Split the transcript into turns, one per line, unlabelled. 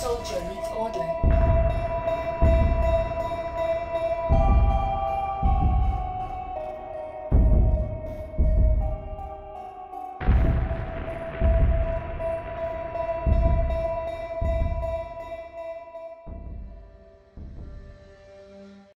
Soldier needs order.